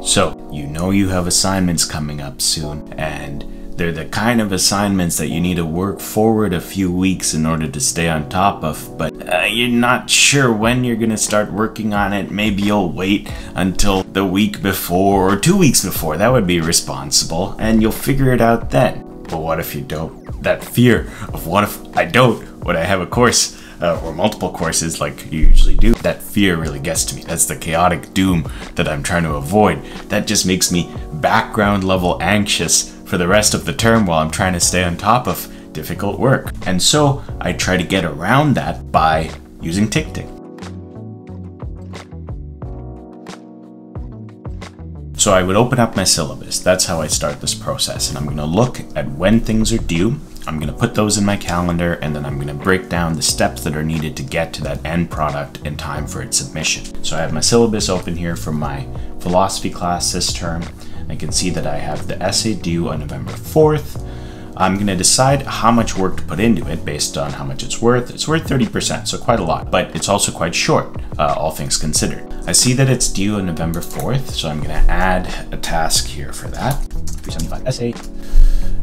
So, you know you have assignments coming up soon, and they're the kind of assignments that you need to work forward a few weeks in order to stay on top of, but uh, you're not sure when you're gonna start working on it. Maybe you'll wait until the week before or two weeks before. That would be responsible, and you'll figure it out then. But what if you don't? That fear of what if I don't when I have a course uh, or multiple courses like you usually do, that fear really gets to me. That's the chaotic doom that I'm trying to avoid. That just makes me background level anxious for the rest of the term while I'm trying to stay on top of difficult work. And so I try to get around that by using TickTick. So I would open up my syllabus. That's how I start this process. And I'm going to look at when things are due I'm going to put those in my calendar and then I'm going to break down the steps that are needed to get to that end product in time for its submission. So I have my syllabus open here for my philosophy class this term. I can see that I have the essay due on November 4th. I'm going to decide how much work to put into it based on how much it's worth. It's worth 30%, so quite a lot, but it's also quite short, uh, all things considered. I see that it's due on November 4th, so I'm going to add a task here for that. 375 essay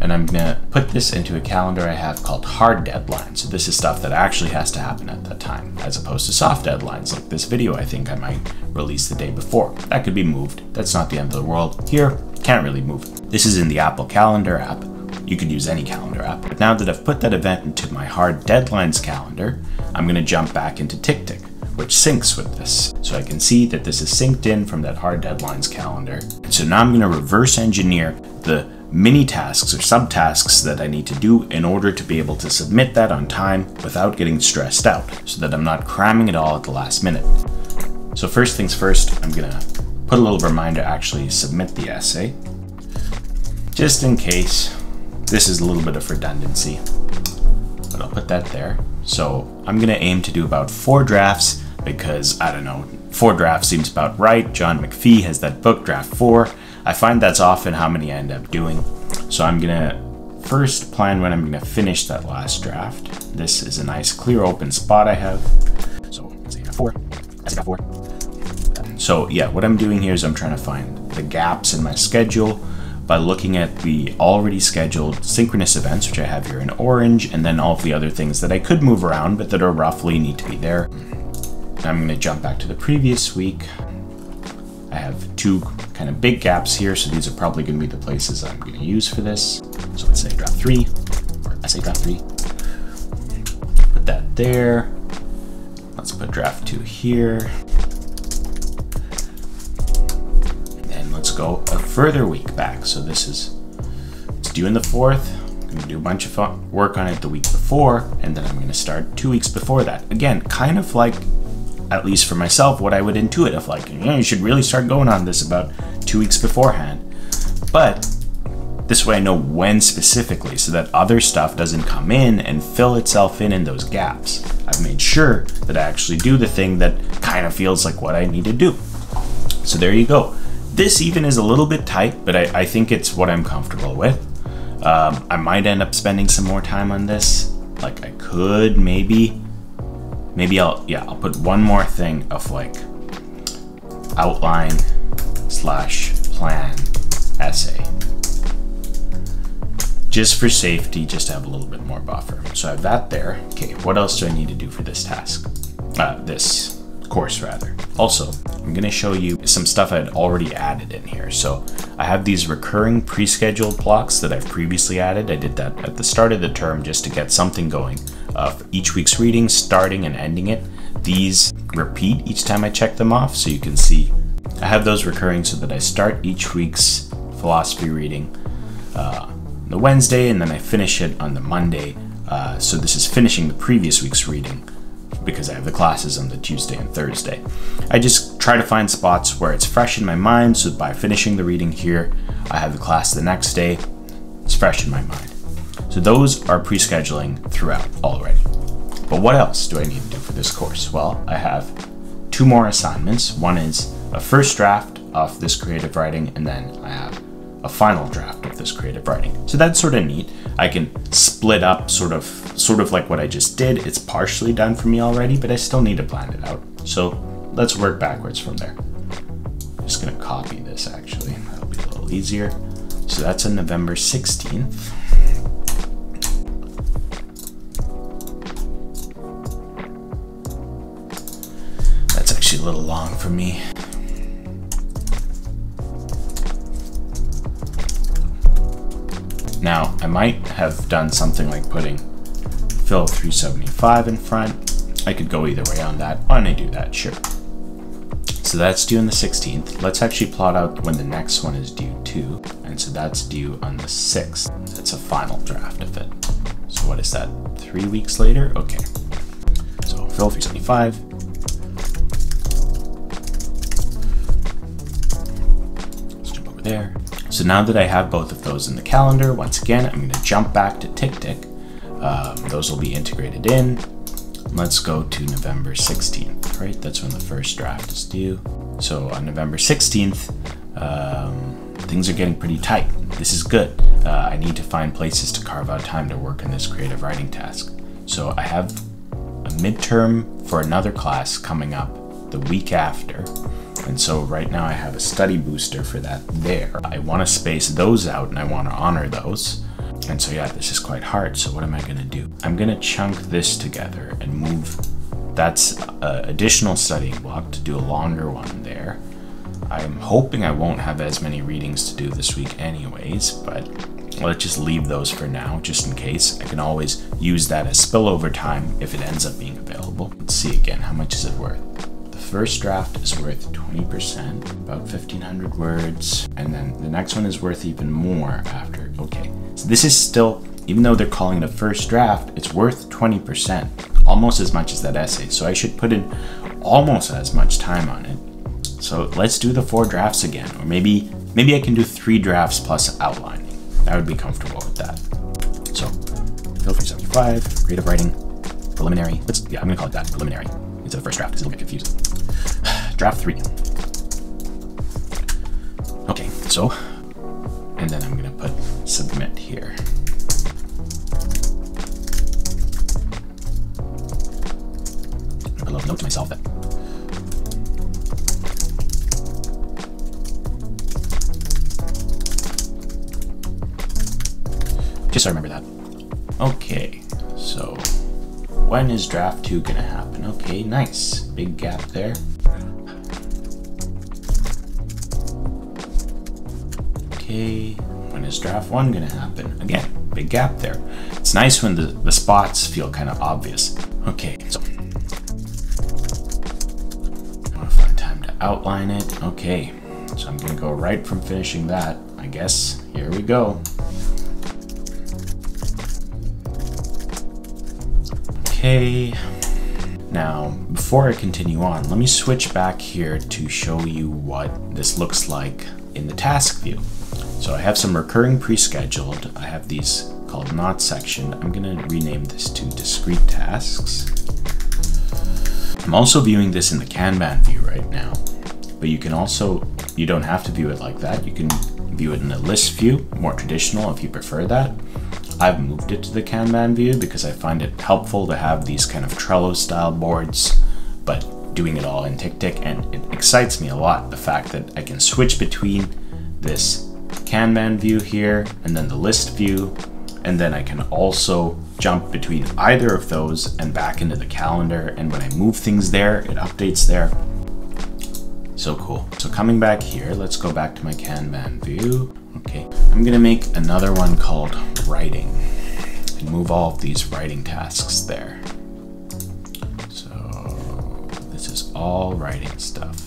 and I'm gonna put this into a calendar I have called hard deadlines. So this is stuff that actually has to happen at that time, as opposed to soft deadlines like this video I think I might release the day before. That could be moved. That's not the end of the world. Here, can't really move. This is in the Apple Calendar app. You could use any calendar app. But now that I've put that event into my hard deadlines calendar, I'm gonna jump back into TickTick which syncs with this. So I can see that this is synced in from that hard deadlines calendar. And so now I'm to reverse engineer the mini tasks or subtasks that I need to do in order to be able to submit that on time without getting stressed out so that I'm not cramming it all at the last minute. So first things first, I'm gonna put a little reminder actually submit the essay just in case this is a little bit of redundancy, but I'll put that there. So I'm gonna aim to do about four drafts because I don't know, four drafts seems about right. John McPhee has that book, draft four. I find that's often how many I end up doing. So I'm gonna first plan when I'm gonna finish that last draft. This is a nice clear open spot I have. So let's say four, I got four. So yeah, what I'm doing here is I'm trying to find the gaps in my schedule by looking at the already scheduled synchronous events, which I have here in orange, and then all of the other things that I could move around, but that are roughly need to be there. I'm gonna jump back to the previous week. I have two kind of big gaps here, so these are probably going to be the places I'm to use for this. So let's say drop three, or I say draft three. Put that there. Let's put draft two here. And let's go a further week back. So this is, it's due in the fourth. I'm to do a bunch of work on it the week before, and then I'm going to start two weeks before that. Again, kind of like at least for myself, what I would intuit of like, you know, you should really start going on this about two weeks beforehand. But this way I know when specifically so that other stuff doesn't come in and fill itself in in those gaps. I've made sure that I actually do the thing that kind of feels like what I need to do. So there you go. This even is a little bit tight, but I, I think it's what I'm comfortable with. Um, I might end up spending some more time on this. Like I could maybe maybe I'll, yeah, I'll put one more thing of like outline slash plan essay. Just for safety, just to have a little bit more buffer. So I have that there. Okay, what else do I need to do for this task? Uh, this course rather. Also, I'm gonna show you some stuff I had already added in here. So I have these recurring pre-scheduled blocks that I've previously added. I did that at the start of the term just to get something going of each week's reading, starting and ending it. These repeat each time I check them off, so you can see I have those recurring so that I start each week's philosophy reading uh, the Wednesday and then I finish it on the Monday. Uh, so this is finishing the previous week's reading because I have the classes on the Tuesday and Thursday. I just try to find spots where it's fresh in my mind so by finishing the reading here, I have the class the next day, it's fresh in my mind. So those are pre-scheduling throughout already. But what else do I need to do for this course? Well, I have two more assignments. One is a first draft of this creative writing, and then I have a final draft of this creative writing. So that's sort of neat. I can split up sort of sort of like what I just did. It's partially done for me already, but I still need to plan it out. So let's work backwards from there. just gonna copy this actually. That'll be a little easier. So that's on November 16th. A little long for me. Now, I might have done something like putting Phil 375 in front. I could go either way on that. Why don't I do that? Sure. So that's due on the 16th. Let's actually plot out when the next one is due too. And so that's due on the 6th. That's a final draft of it. So what is that? Three weeks later? Okay. So Phil 375. Over there. So now that I have both of those in the calendar, once again, I'm going to jump back to TickTick. Um, those will be integrated in. Let's go to November 16th, right? That's when the first draft is due. So on November 16th, um, things are getting pretty tight. This is good. Uh, I need to find places to carve out time to work on this creative writing task. So I have a midterm for another class coming up the week after. And so right now I have a study booster for that there. I want to space those out and I want to honor those. And so yeah, this is quite hard. So what am I to do? I'm to chunk this together and move. That's an additional studying block to do a longer one there. I'm hoping I won't have as many readings to do this week anyways, but let's just leave those for now, just in case. I can always use that as spillover time if it ends up being available. Let's see again, how much is it worth? First draft is worth 20%, about 1500 words, and then the next one is worth even more after. Okay, so this is still, even though they're calling it a first draft, it's worth 20%, almost as much as that essay. So I should put in almost as much time on it. So let's do the four drafts again, or maybe maybe I can do three drafts plus outlining. I would be comfortable with that. So, Phil 375, creative writing, preliminary. Let's yeah, I'm gonna call it that preliminary into the first draft because it'll get confusing. draft three. Okay, so, and then I'm gonna put submit here. A little note to myself that just so I remember that. Okay, so when is draft two gonna happen? Okay, nice. Big gap there. Okay, when is draft one gonna happen? Again, big gap there. It's nice when the, the spots feel kind of obvious. Okay, so I wanna find time to outline it. Okay, so I'm gonna go right from finishing that, I guess. Here we go. Okay. Now, before I continue on, let me switch back here to show you what this looks like in the task view. So I have some recurring pre-scheduled. I have these called not section. I'm gonna rename this to discrete tasks. I'm also viewing this in the Kanban view right now, but you can also, you don't have to view it like that. You can view it in a list view, more traditional if you prefer that. I've moved it to the Kanban view because I find it helpful to have these kind of Trello style boards, but doing it all in TickTick, and it excites me a lot, the fact that I can switch between this Kanban view here, and then the list view, and then I can also jump between either of those and back into the calendar, and when I move things there, it updates there. So cool. So coming back here, let's go back to my Kanban view. Okay, I'm gonna make another one called writing and move all of these writing tasks there. So this is all writing stuff.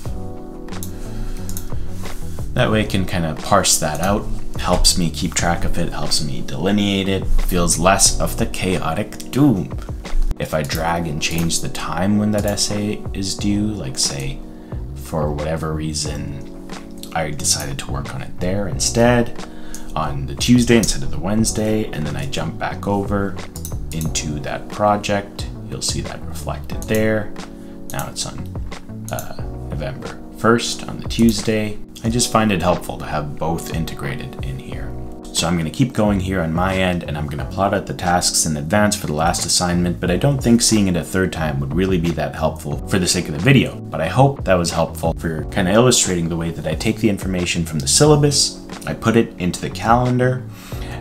That way I can kind of parse that out, helps me keep track of it, helps me delineate it, feels less of the chaotic doom. If I drag and change the time when that essay is due, like say for whatever reason I decided to work on it there instead on the Tuesday instead of the Wednesday, and then I jump back over into that project. You'll see that reflected there. Now it's on uh, November 1st on the Tuesday. I just find it helpful to have both integrated in here. So I'm going to keep going here on my end and I'm going to plot out the tasks in advance for the last assignment, but I don't think seeing it a third time would really be that helpful for the sake of the video. But I hope that was helpful for kind of illustrating the way that I take the information from the syllabus, I put it into the calendar,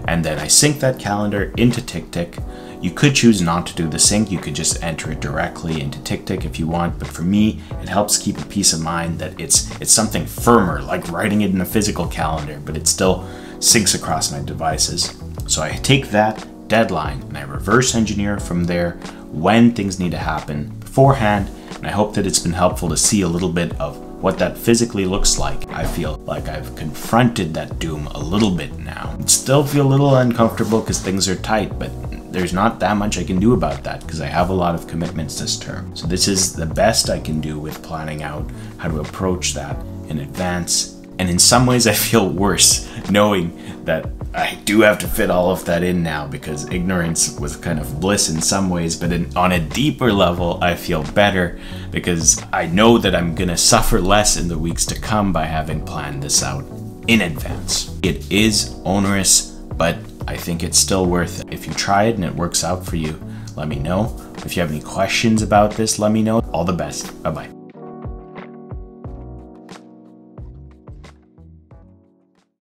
and then I sync that calendar into TickTick. You could choose not to do the sync, you could just enter it directly into TickTick if you want, but for me, it helps keep a peace of mind that it's it's something firmer, like writing it in a physical calendar, but it's still syncs across my devices. So I take that deadline and I reverse engineer from there when things need to happen beforehand, and I hope that it's been helpful to see a little bit of what that physically looks like. I feel like I've confronted that doom a little bit now. Still feel a little uncomfortable because things are tight, but there's not that much I can do about that because I have a lot of commitments this term. So this is the best I can do with planning out how to approach that in advance. And in some ways I feel worse knowing that I do have to fit all of that in now because ignorance was kind of bliss in some ways, but in, on a deeper level, I feel better because I know that I'm gonna suffer less in the weeks to come by having planned this out in advance. It is onerous, but I think it's still worth it. If you try it and it works out for you, let me know. If you have any questions about this, let me know. All the best. Bye bye.